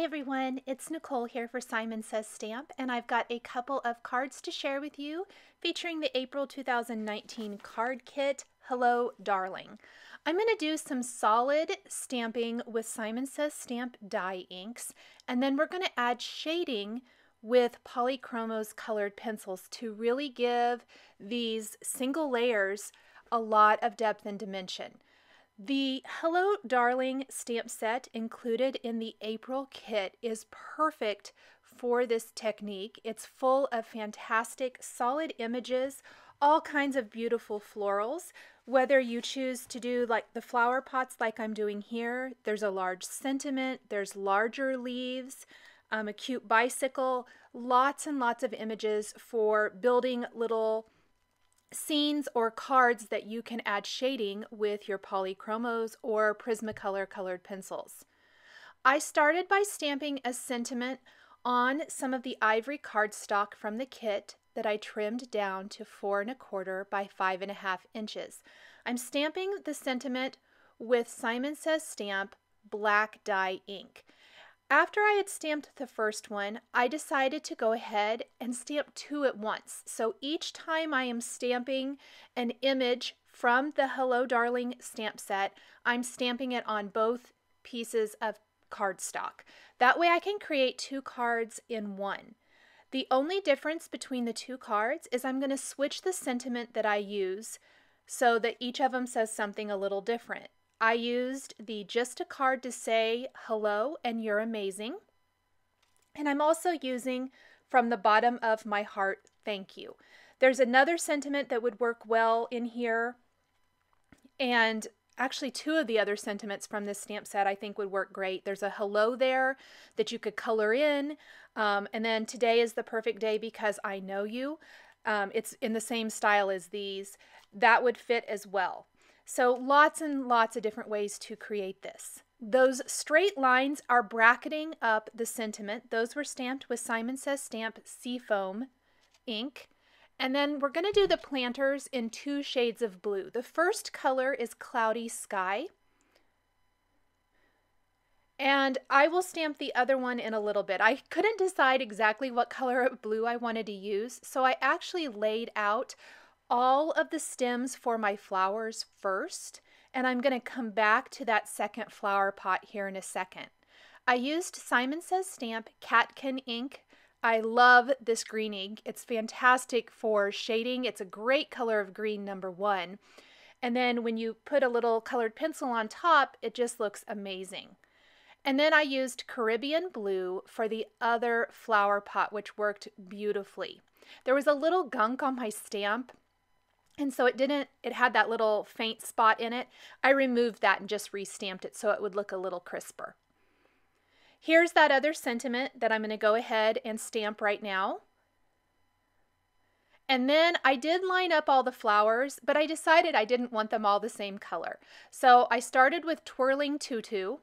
Hi everyone, it's Nichol here for Simon Says Stamp, and I've got a couple of cards to share with you featuring the April 2019 card kit, Hello Darling. I'm going to do some solid stamping with Simon Says Stamp dye inks, and then we're going to add shading with Polychromos colored pencils to really give these single layers a lot of depth and dimension. The Hello Darling stamp set included in the April kit is perfect for this technique. It's full of fantastic solid images, all kinds of beautiful florals. Whether you choose to do like the flower pots like I'm doing here, there's a large sentiment, there's larger leaves, um, a cute bicycle, lots and lots of images for building little scenes or cards that you can add shading with your polychromos or Prismacolor colored pencils. I started by stamping a sentiment on some of the ivory cardstock from the kit that I trimmed down to four and a quarter by five and a half inches. I'm stamping the sentiment with Simon Says Stamp black dye ink. After I had stamped the first one, I decided to go ahead and stamp two at once. So each time I am stamping an image from the Hello Darling stamp set, I'm stamping it on both pieces of cardstock. That way I can create two cards in one. The only difference between the two cards is I'm going to switch the sentiment that I use so that each of them says something a little different. I used the just a card to say hello and you're amazing. And I'm also using from the bottom of my heart, thank you. There's another sentiment that would work well in here. And actually two of the other sentiments from this stamp set I think would work great. There's a hello there that you could color in. Um, and then today is the perfect day because I know you. Um, it's in the same style as these. That would fit as well. So lots and lots of different ways to create this. Those straight lines are bracketing up the sentiment. Those were stamped with Simon Says Stamp Seafoam ink. And then we're going to do the planters in two shades of blue. The first color is Cloudy Sky. And I will stamp the other one in a little bit. I couldn't decide exactly what color of blue I wanted to use, so I actually laid out all of the stems for my flowers first, and I'm going to come back to that second flower pot here in a second. I used Simon Says Stamp Catkin ink. I love this green ink. It's fantastic for shading. It's a great color of green, number one. And then when you put a little colored pencil on top, it just looks amazing. And then I used Caribbean Blue for the other flower pot, which worked beautifully. There was a little gunk on my stamp, and so it didn't, it had that little faint spot in it. I removed that and just restamped it so it would look a little crisper. Here's that other sentiment that I'm going to go ahead and stamp right now. And then I did line up all the flowers, but I decided I didn't want them all the same color. So I started with Twirling Tutu,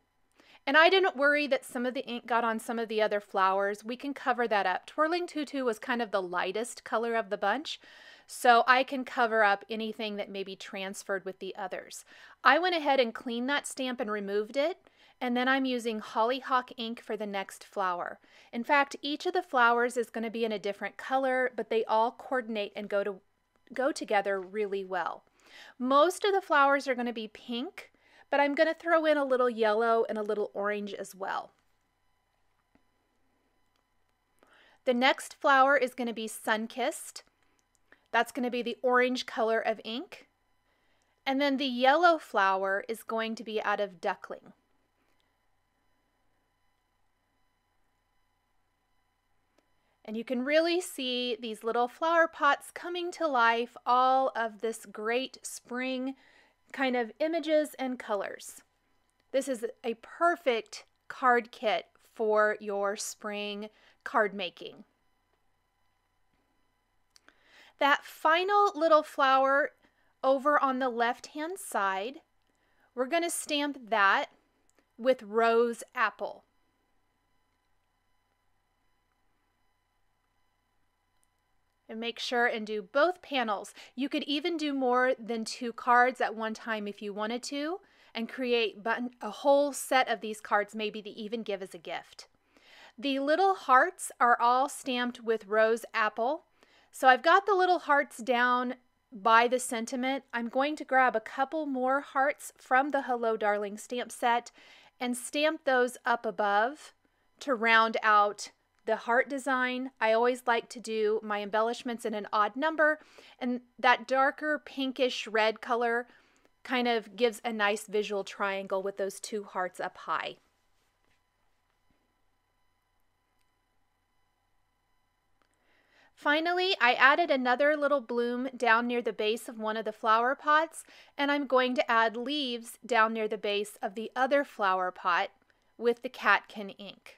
and I didn't worry that some of the ink got on some of the other flowers. We can cover that up. Twirling Tutu was kind of the lightest color of the bunch, so I can cover up anything that may be transferred with the others. I went ahead and cleaned that stamp and removed it, and then I'm using Hollyhock ink for the next flower. In fact, each of the flowers is going to be in a different color, but they all coordinate and go to go together really well. Most of the flowers are going to be pink, but I'm going to throw in a little yellow and a little orange as well. The next flower is going to be Sunkist. That's going to be the orange color of ink. And then the yellow flower is going to be out of duckling. And you can really see these little flower pots coming to life, all of this great spring kind of images and colors. This is a perfect card kit for your spring card making. That final little flower over on the left hand side, we're going to stamp that with rose apple. And make sure and do both panels. You could even do more than two cards at one time if you wanted to and create a whole set of these cards maybe to even give as a gift. The little hearts are all stamped with rose apple. So I've got the little hearts down by the sentiment. I'm going to grab a couple more hearts from the Hello Darling stamp set and stamp those up above to round out the heart design. I always like to do my embellishments in an odd number and that darker pinkish red color kind of gives a nice visual triangle with those two hearts up high. Finally, I added another little bloom down near the base of one of the flower pots, and I'm going to add leaves down near the base of the other flower pot with the catkin ink.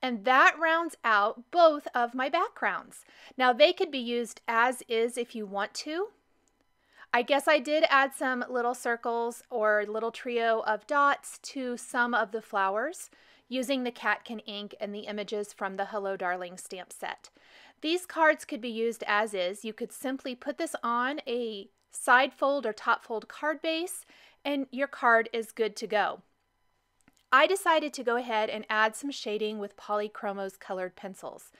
And that rounds out both of my backgrounds. Now they could be used as is if you want to. I guess I did add some little circles or little trio of dots to some of the flowers using the Catkin ink and the images from the Hello Darling stamp set. These cards could be used as is. You could simply put this on a side fold or top fold card base and your card is good to go. I decided to go ahead and add some shading with Polychromos colored pencils.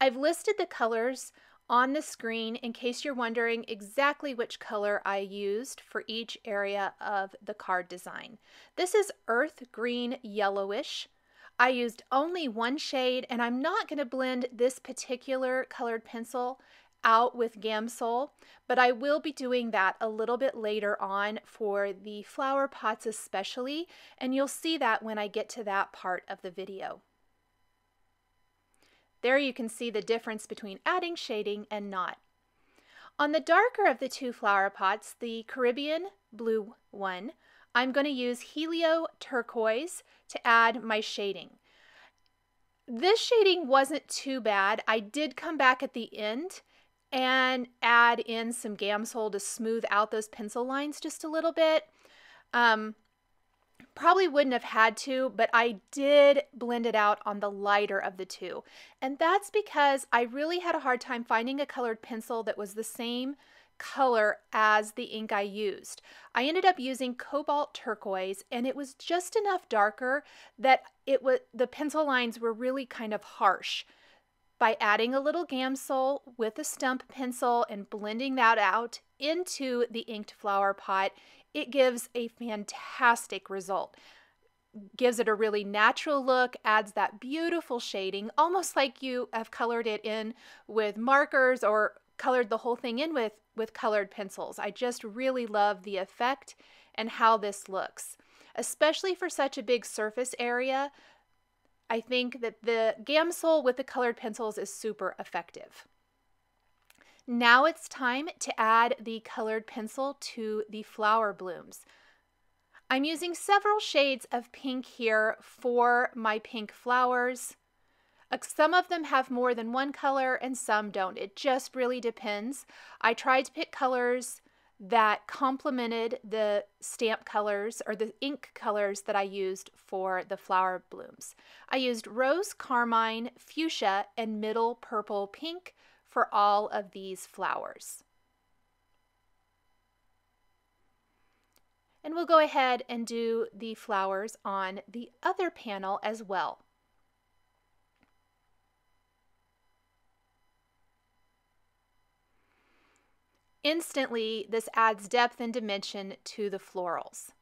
I've listed the colors on the screen in case you're wondering exactly which color I used for each area of the card design. This is earth green yellowish. I used only one shade and I'm not going to blend this particular colored pencil out with Gamsol, but I will be doing that a little bit later on for the flower pots especially, and you'll see that when I get to that part of the video. There you can see the difference between adding shading and not. On the darker of the two flower pots, the Caribbean blue one, I'm going to use Helio Turquoise to add my shading. This shading wasn't too bad. I did come back at the end and add in some Gamsol to smooth out those pencil lines just a little bit. Um, probably wouldn't have had to, but I did blend it out on the lighter of the two. And that's because I really had a hard time finding a colored pencil that was the same color as the ink I used. I ended up using cobalt turquoise and it was just enough darker that it was the pencil lines were really kind of harsh. By adding a little Gamsol with a stump pencil and blending that out into the inked flower pot, it gives a fantastic result. Gives it a really natural look, adds that beautiful shading, almost like you have colored it in with markers or colored the whole thing in with, with colored pencils. I just really love the effect and how this looks. Especially for such a big surface area, I think that the Gamsol with the colored pencils is super effective. Now it's time to add the colored pencil to the flower blooms. I'm using several shades of pink here for my pink flowers. Some of them have more than one color and some don't. It just really depends. I tried to pick colors that complemented the stamp colors or the ink colors that I used for the flower blooms. I used rose carmine, fuchsia, and middle purple pink for all of these flowers. And we'll go ahead and do the flowers on the other panel as well. Instantly, this adds depth and dimension to the florals.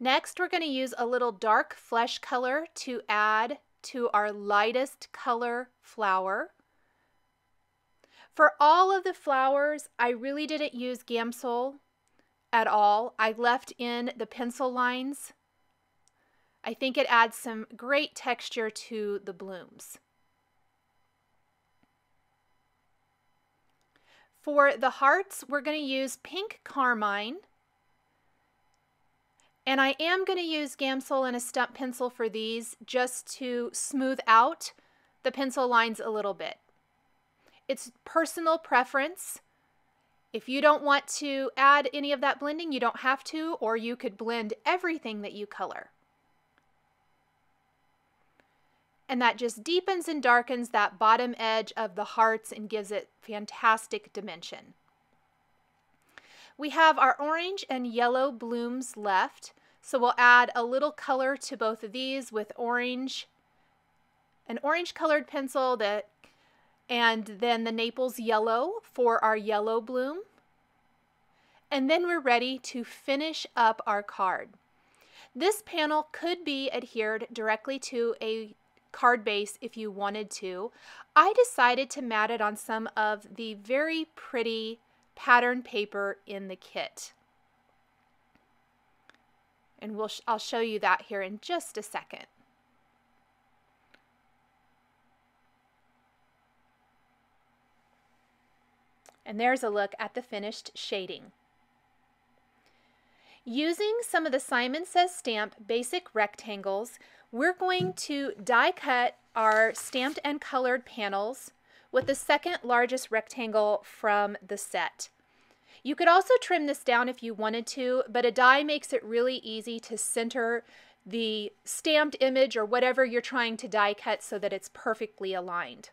Next, we're going to use a little dark flesh color to add to our lightest color flower. For all of the flowers, I really didn't use Gamsol at all. I left in the pencil lines I think it adds some great texture to the blooms. For the hearts, we're going to use pink carmine. And I am going to use Gamsol and a stump pencil for these just to smooth out the pencil lines a little bit. It's personal preference. If you don't want to add any of that blending, you don't have to, or you could blend everything that you color. And that just deepens and darkens that bottom edge of the hearts and gives it fantastic dimension. We have our orange and yellow blooms left. So we'll add a little color to both of these with orange, an orange colored pencil that, and then the Naples yellow for our yellow bloom. And then we're ready to finish up our card. This panel could be adhered directly to a card base if you wanted to. I decided to mat it on some of the very pretty pattern paper in the kit. And we'll sh I'll show you that here in just a second. And there's a look at the finished shading. Using some of the Simon Says Stamp basic rectangles, we're going to die cut our stamped and colored panels with the second largest rectangle from the set. You could also trim this down if you wanted to, but a die makes it really easy to center the stamped image or whatever you're trying to die cut so that it's perfectly aligned.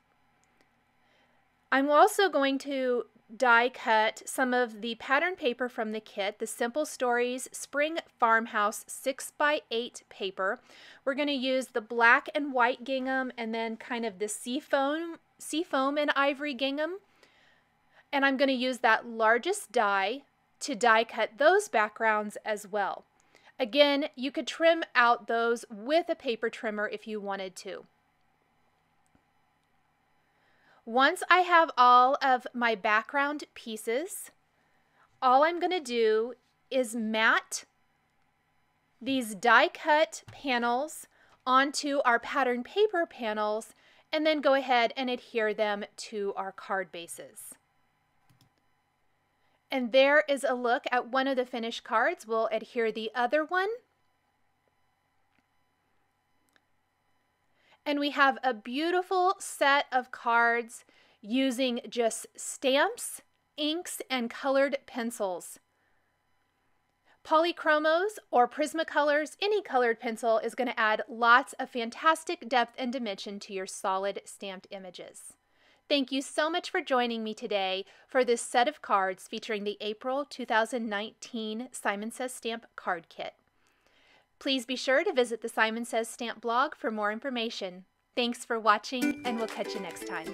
I'm also going to die cut some of the pattern paper from the kit, the Simple Stories Spring Farmhouse 6x8 paper. We're going to use the black and white gingham and then kind of the seafoam, seafoam and ivory gingham. And I'm going to use that largest die to die cut those backgrounds as well. Again, you could trim out those with a paper trimmer if you wanted to. Once I have all of my background pieces, all I'm going to do is mat these die cut panels onto our pattern paper panels and then go ahead and adhere them to our card bases. And there is a look at one of the finished cards. We'll adhere the other one. And we have a beautiful set of cards using just stamps, inks, and colored pencils. Polychromos or Prismacolors, any colored pencil is going to add lots of fantastic depth and dimension to your solid stamped images. Thank you so much for joining me today for this set of cards featuring the April 2019 Simon Says Stamp card kit. Please be sure to visit the Simon Says Stamp blog for more information. Thanks for watching, and we'll catch you next time.